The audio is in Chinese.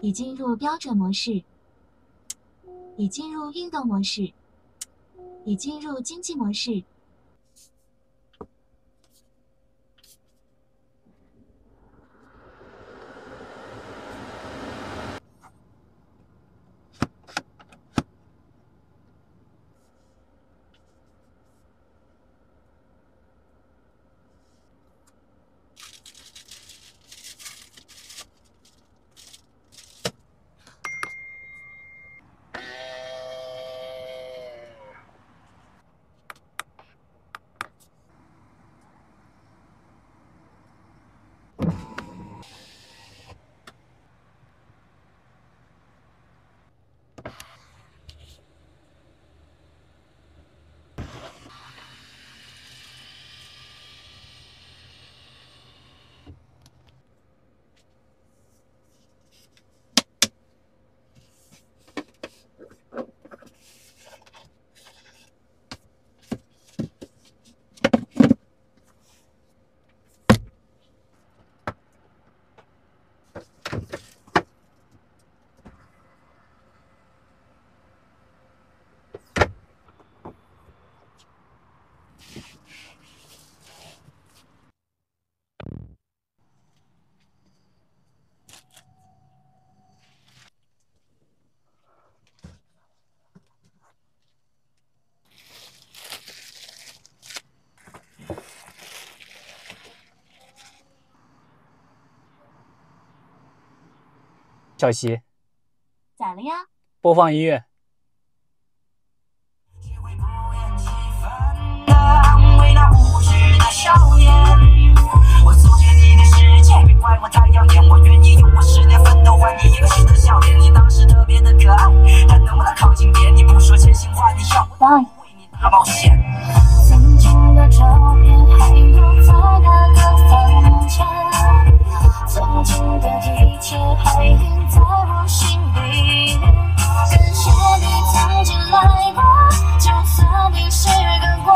已进入标准模式，已进入运动模式，已进入经济模式。小溪，咋了呀？播放音乐。曾这一切还印在我心里，感谢你曾经来过，就算你是个过。